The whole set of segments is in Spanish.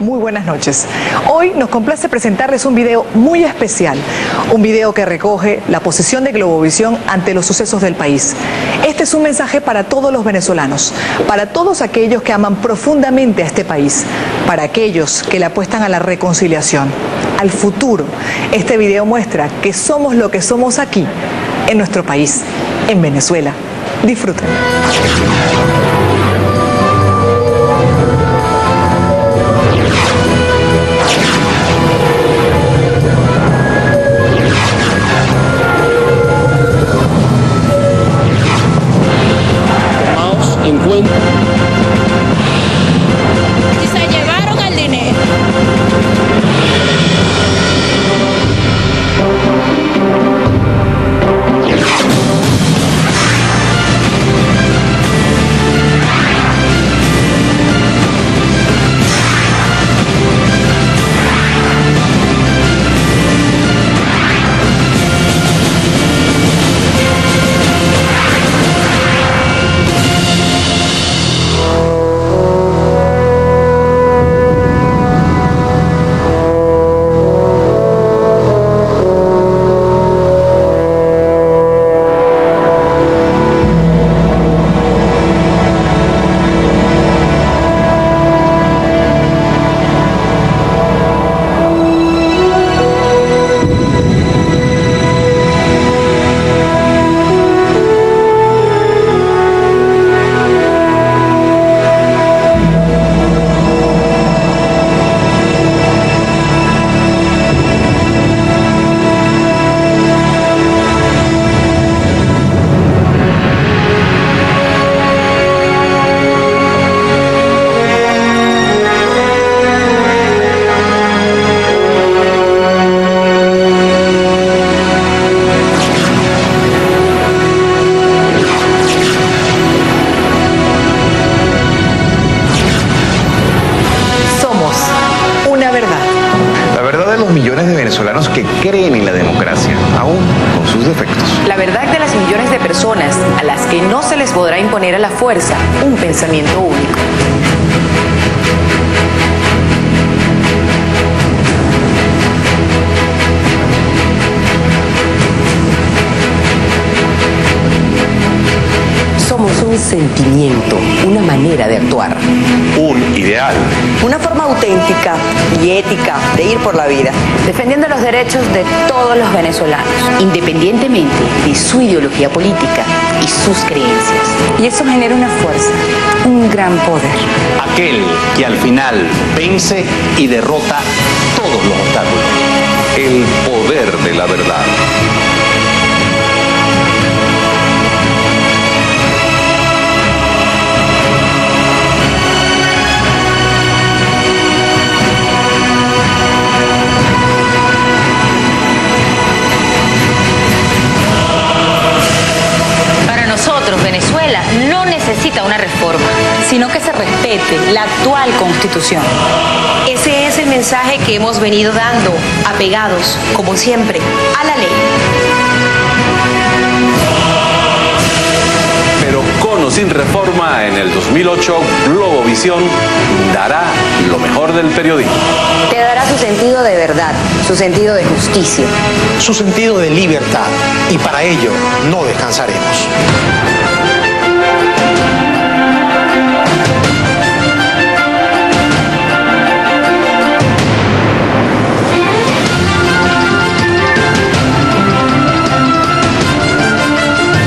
Muy buenas noches. Hoy nos complace presentarles un video muy especial, un video que recoge la posición de Globovisión ante los sucesos del país. Este es un mensaje para todos los venezolanos, para todos aquellos que aman profundamente a este país, para aquellos que le apuestan a la reconciliación, al futuro. Este video muestra que somos lo que somos aquí, en nuestro país, en Venezuela. Disfruten. encuentro. La verdad de las millones de personas a las que no se les podrá imponer a la fuerza un pensamiento único. Sentimiento, una manera de actuar. Un ideal. Una forma auténtica y ética de ir por la vida. defendiendo los derechos de todos los venezolanos, independientemente de su ideología política y sus creencias. Y eso genera una fuerza, un gran poder. Aquel que al final vence y derrota todos los obstáculos. El poder de la verdad. Respete la actual constitución. Ese es el mensaje que hemos venido dando, apegados, como siempre, a la ley. Pero con o sin reforma, en el 2008, Globovisión dará lo mejor del periodismo. Te dará su sentido de verdad, su sentido de justicia. su sentido de libertad y para ello no descansaremos.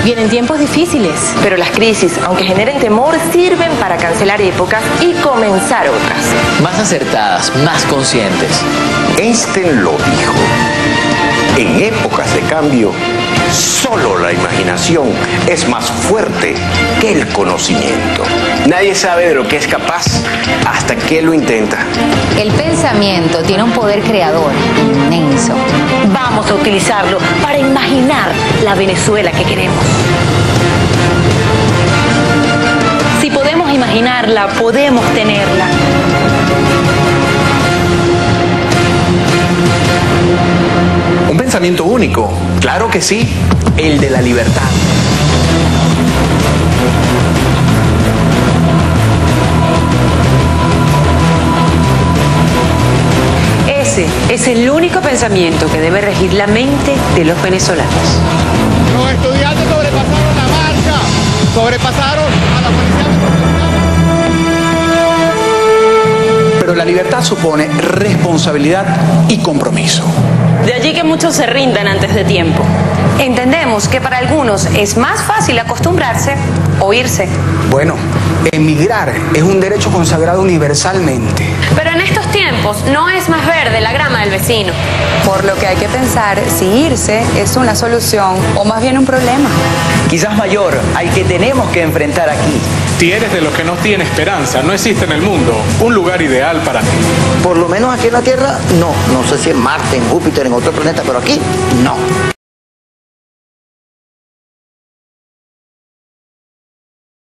Vienen tiempos difíciles. Pero las crisis, aunque generen temor, sirven para cancelar épocas y comenzar otras. más acertadas, más conscientes. Einstein lo dijo. En épocas de cambio, solo la imaginación es más fuerte que el conocimiento. Nadie sabe de lo que es capaz hasta que lo intenta. El pensamiento tiene un poder creador inmenso. Vamos a utilizarlo para imaginar la Venezuela que queremos. Si podemos imaginarla, podemos tenerla. Un pensamiento único, claro que sí, el de la libertad. Es el único pensamiento que debe regir la mente de los venezolanos. Los estudiantes sobrepasaron la marcha, sobrepasaron a la policía Pero la libertad supone responsabilidad y compromiso. De allí que muchos se rindan antes de tiempo. Entendemos que para algunos es más fácil acostumbrarse o irse. Bueno, emigrar es un derecho consagrado universalmente. Pero en estos tiempos no es más verde la grama del vecino. Por lo que hay que pensar si irse es una solución o más bien un problema. Quizás mayor al que tenemos que enfrentar aquí. Si eres de los que no tiene esperanza, no existe en el mundo un lugar ideal para ti. Por lo menos aquí en la Tierra, no. No sé si en Marte, en Júpiter, en otro planeta, pero aquí, no.